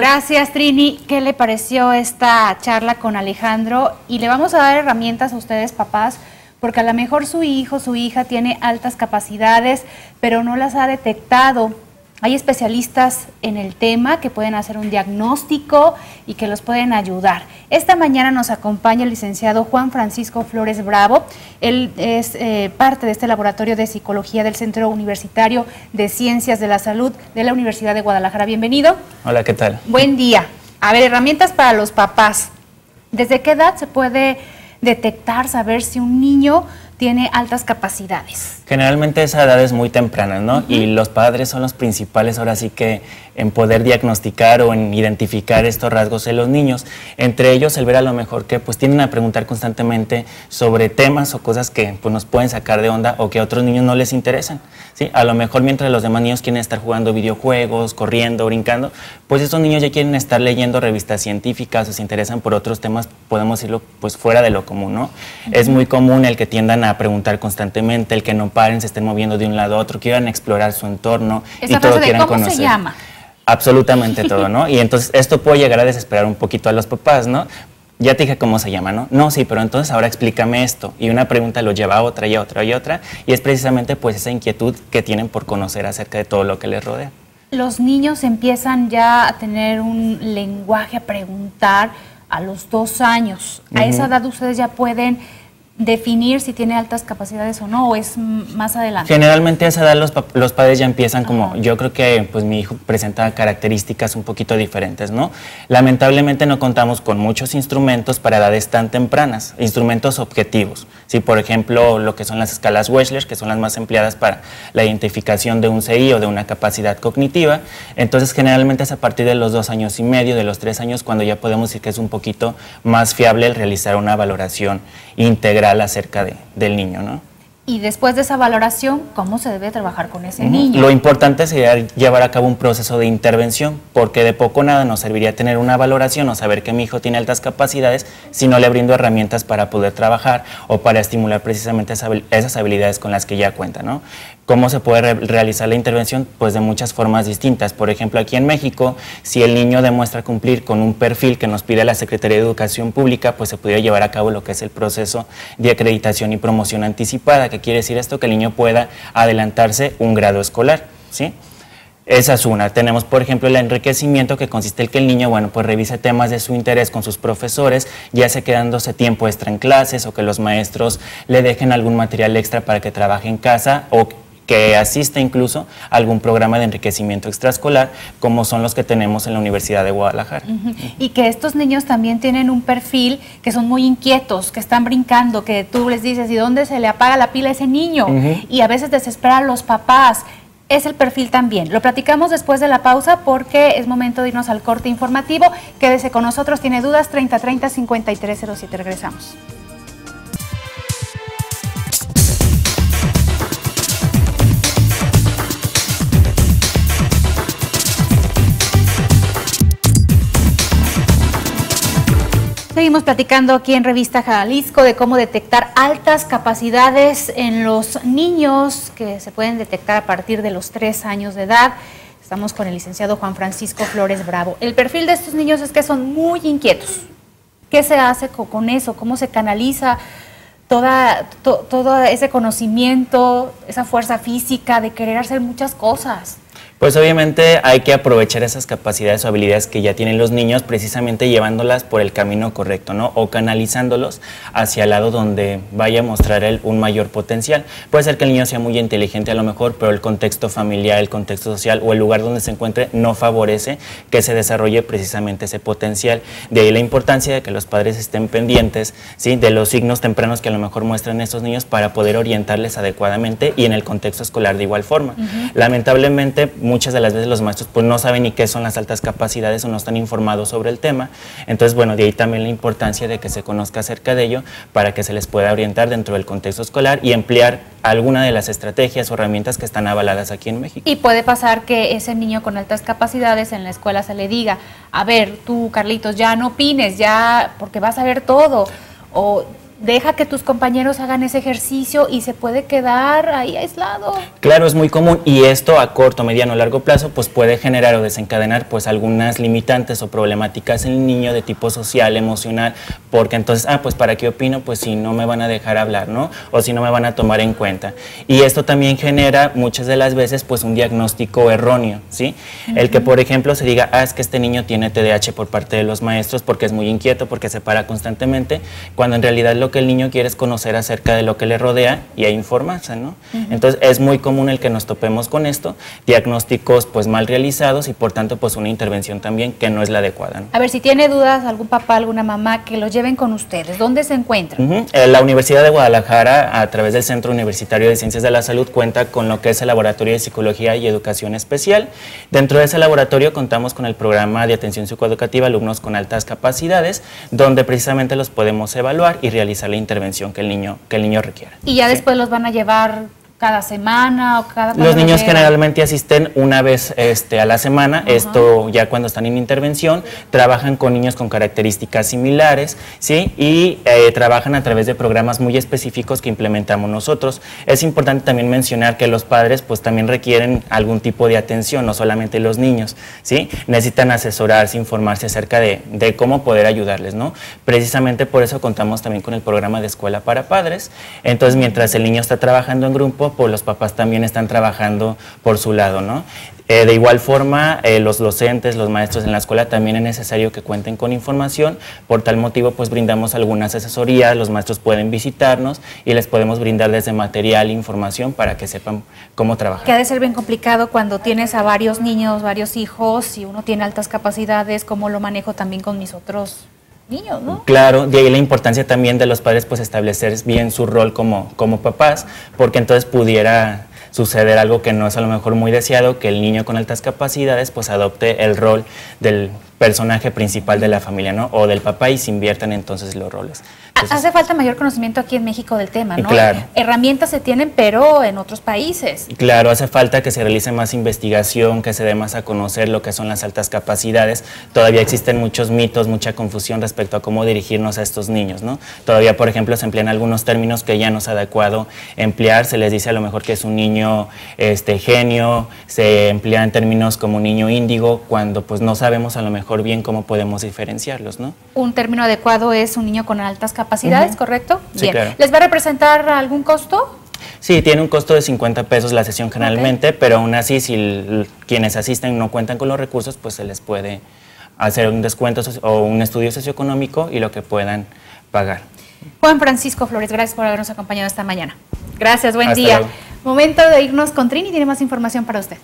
Gracias, Trini. ¿Qué le pareció esta charla con Alejandro? Y le vamos a dar herramientas a ustedes, papás, porque a lo mejor su hijo, su hija tiene altas capacidades, pero no las ha detectado hay especialistas en el tema que pueden hacer un diagnóstico y que los pueden ayudar. Esta mañana nos acompaña el licenciado Juan Francisco Flores Bravo. Él es eh, parte de este laboratorio de psicología del Centro Universitario de Ciencias de la Salud de la Universidad de Guadalajara. Bienvenido. Hola, ¿qué tal? Buen día. A ver, herramientas para los papás. ¿Desde qué edad se puede detectar, saber si un niño tiene altas capacidades? Generalmente esa edad es muy temprana, ¿no? Y los padres son los principales ahora sí que en poder diagnosticar o en identificar estos rasgos en los niños. Entre ellos el ver a lo mejor que pues tienden a preguntar constantemente sobre temas o cosas que pues, nos pueden sacar de onda o que a otros niños no les interesan. ¿sí? A lo mejor mientras los demás niños quieren estar jugando videojuegos, corriendo, brincando, pues estos niños ya quieren estar leyendo revistas científicas o se interesan por otros temas, podemos decirlo, pues fuera de lo común, ¿no? Es muy común el que tiendan a preguntar constantemente, el que no se estén moviendo de un lado a otro, quieran explorar su entorno y todo quieran ¿cómo conocer. se llama? Absolutamente todo, ¿no? Y entonces esto puede llegar a desesperar un poquito a los papás, ¿no? Ya te dije cómo se llama, ¿no? No, sí, pero entonces ahora explícame esto. Y una pregunta lo lleva a otra y a otra y a otra. Y es precisamente pues esa inquietud que tienen por conocer acerca de todo lo que les rodea. Los niños empiezan ya a tener un lenguaje, a preguntar a los dos años. A esa edad ustedes ya pueden definir si tiene altas capacidades o no, o es más adelante? Generalmente a esa edad los, los padres ya empiezan como, yo creo que pues mi hijo presenta características un poquito diferentes, ¿no? Lamentablemente no contamos con muchos instrumentos para edades tan tempranas, instrumentos objetivos, ¿sí? Por ejemplo, lo que son las escalas Wechsler, que son las más empleadas para la identificación de un CI o de una capacidad cognitiva, entonces generalmente es a partir de los dos años y medio, de los tres años, cuando ya podemos decir que es un poquito más fiable el realizar una valoración integral acerca de, del niño, ¿no? Y después de esa valoración, ¿cómo se debe trabajar con ese niño? Lo importante sería llevar a cabo un proceso de intervención, porque de poco nada nos serviría tener una valoración o saber que mi hijo tiene altas capacidades si no le brindo herramientas para poder trabajar o para estimular precisamente esas habilidades con las que ya cuenta. ¿no? ¿Cómo se puede realizar la intervención? Pues de muchas formas distintas. Por ejemplo, aquí en México, si el niño demuestra cumplir con un perfil que nos pide la Secretaría de Educación Pública, pues se pudiera llevar a cabo lo que es el proceso de acreditación y promoción anticipada, que quiere decir esto, que el niño pueda adelantarse un grado escolar. ¿sí? Esa es una. Tenemos, por ejemplo, el enriquecimiento que consiste en que el niño, bueno, pues revise temas de su interés con sus profesores, ya sea quedándose tiempo extra en clases o que los maestros le dejen algún material extra para que trabaje en casa o que asiste incluso a algún programa de enriquecimiento extraescolar, como son los que tenemos en la Universidad de Guadalajara. Y que estos niños también tienen un perfil que son muy inquietos, que están brincando, que tú les dices, ¿y dónde se le apaga la pila a ese niño? Y a veces desesperan a los papás. Es el perfil también. Lo platicamos después de la pausa porque es momento de irnos al corte informativo. Quédese con nosotros. Tiene dudas 3030 5307. Regresamos. Seguimos platicando aquí en Revista Jalisco de cómo detectar altas capacidades en los niños que se pueden detectar a partir de los tres años de edad. Estamos con el licenciado Juan Francisco Flores Bravo. El perfil de estos niños es que son muy inquietos. ¿Qué se hace con eso? ¿Cómo se canaliza toda, todo ese conocimiento, esa fuerza física de querer hacer muchas cosas? Pues obviamente hay que aprovechar esas capacidades o habilidades que ya tienen los niños, precisamente llevándolas por el camino correcto, ¿no? O canalizándolos hacia el lado donde vaya a mostrar él un mayor potencial. Puede ser que el niño sea muy inteligente a lo mejor, pero el contexto familiar, el contexto social o el lugar donde se encuentre no favorece que se desarrolle precisamente ese potencial. De ahí la importancia de que los padres estén pendientes, ¿sí? De los signos tempranos que a lo mejor muestran estos niños para poder orientarles adecuadamente y en el contexto escolar de igual forma. Lamentablemente, muchas de las veces los maestros pues no saben ni qué son las altas capacidades o no están informados sobre el tema. Entonces, bueno, de ahí también la importancia de que se conozca acerca de ello para que se les pueda orientar dentro del contexto escolar y emplear alguna de las estrategias o herramientas que están avaladas aquí en México. Y puede pasar que ese niño con altas capacidades en la escuela se le diga, a ver, tú Carlitos, ya no opines, ya porque vas a ver todo, o deja que tus compañeros hagan ese ejercicio y se puede quedar ahí aislado. Claro, es muy común y esto a corto, mediano, largo plazo pues puede generar o desencadenar pues algunas limitantes o problemáticas en el niño de tipo social, emocional, porque entonces, ah, pues para qué opino, pues si no me van a dejar hablar, ¿no? O si no me van a tomar en cuenta. Y esto también genera muchas de las veces pues un diagnóstico erróneo, ¿sí? El que por ejemplo se diga, ah, es que este niño tiene TDAH por parte de los maestros porque es muy inquieto, porque se para constantemente, cuando en realidad lo que el niño quiere es conocer acerca de lo que le rodea y informarse, ¿no? Entonces es muy común el que nos topemos con esto, diagnósticos pues mal realizados y por tanto pues una intervención también que no es la adecuada. A ver, si tiene dudas algún papá, alguna mamá, que los lleven con ustedes. ¿Dónde se encuentran? Eh, la Universidad de Guadalajara, a través del Centro Universitario de Ciencias de la Salud, cuenta con lo que es el Laboratorio de Psicología y Educación Especial. Dentro de ese laboratorio contamos con el programa de atención psicoeducativa alumnos con altas capacidades, donde precisamente los podemos evaluar y realizar la intervención que el niño, que el niño requiera. Y ya después los van a llevar cada semana o cada Los niños generalmente asisten una vez este, a la semana, esto ya cuando están en intervención, trabajan con niños con características similares, ¿sí? Y eh, trabajan a través de programas muy específicos que implementamos nosotros. Es importante también mencionar que los padres pues también requieren algún tipo de atención, no solamente los niños, ¿sí? Necesitan asesorarse, informarse acerca de, de cómo poder ayudarles, ¿no? Precisamente por eso contamos también con el programa de escuela para padres. Entonces, mientras el niño está trabajando en grupo, pues los papás también están trabajando por su lado, ¿no? Eh, de igual forma, eh, los docentes, los maestros en la escuela también es necesario que cuenten con información. Por tal motivo, pues brindamos algunas asesorías, los maestros pueden visitarnos y les podemos brindar desde material información para que sepan cómo trabajar. Que ha de ser bien complicado cuando tienes a varios niños, varios hijos, y uno tiene altas capacidades, ¿cómo lo manejo también con mis otros ¿no? Claro, de ahí la importancia también de los padres pues establecer bien su rol como, como papás, porque entonces pudiera suceder algo que no es a lo mejor muy deseado, que el niño con altas capacidades pues adopte el rol del personaje principal de la familia, ¿no? O del papá y se inviertan entonces los roles. Hace falta mayor conocimiento aquí en México del tema, ¿no? Claro. Herramientas se tienen, pero en otros países. Claro, hace falta que se realice más investigación, que se dé más a conocer lo que son las altas capacidades. Todavía existen muchos mitos, mucha confusión respecto a cómo dirigirnos a estos niños, ¿no? Todavía, por ejemplo, se emplean algunos términos que ya no es adecuado emplear. Se les dice a lo mejor que es un niño este, genio, se emplean términos como niño índigo, cuando pues no sabemos a lo mejor bien cómo podemos diferenciarlos, ¿no? Un término adecuado es un niño con altas capacidades capacidades, ¿correcto? Sí, Claro. ¿Les va a representar algún costo? Sí, tiene un costo de 50 pesos la sesión generalmente, pero aún así si quienes asisten no cuentan con los recursos, pues se les puede hacer un descuento o un estudio socioeconómico y lo que puedan pagar. Juan Francisco Flores, gracias por habernos acompañado esta mañana. Gracias, buen día. Momento de irnos con Trini, tiene más información para usted.